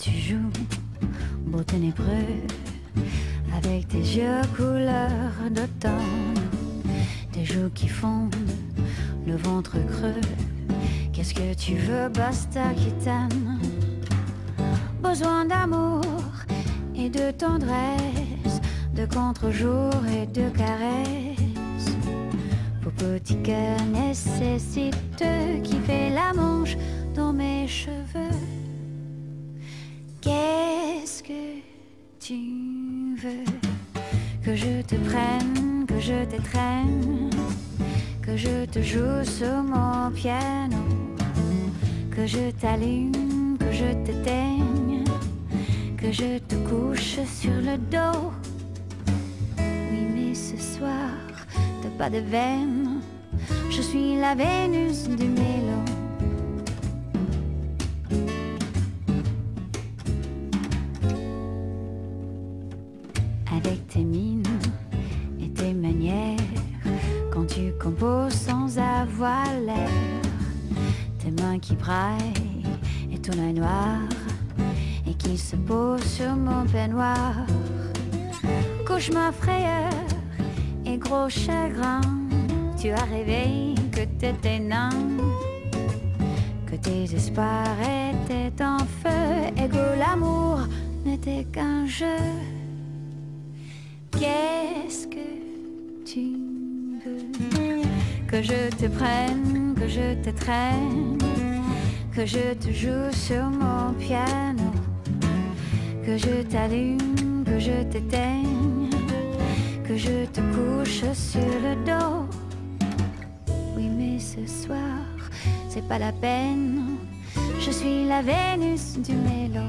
tu joues, beau ténébreux, avec tes yeux couleur d'automne, tes joues qui fondent, le ventre creux. Qu'est-ce que tu veux, basta qui t'aime? Besoin d'amour et de tendresse, de contre-jour et de caresses. Vos petits cœurs nécessitent qui fait la manche dans mes cheveux. Tu veux Que je te prenne, que je t'étreigne, que je te joue sur mon piano, que je t'allume, que je t'éteigne, que je te couche sur le dos. Oui, mais ce soir, t'as pas de veine, je suis la Vénus du mélo. Avec tes mines et tes manières, quand tu composes sans avoir l'air, tes mains qui braillent et ton œil noir, et qui se pose sur mon peignoir. Cauchemar frayeur et gros chagrin, tu as rêvé que t'étais nain, que tes espoirs étaient en feu, et que l'amour n'était qu'un jeu. Que je te prenne, que je te que je te joue sur mon piano, que je t'allume, que je t'éteigne, que je te couche sur le dos. Oui, mais ce soir, c'est pas la peine, je suis la Vénus du mélo.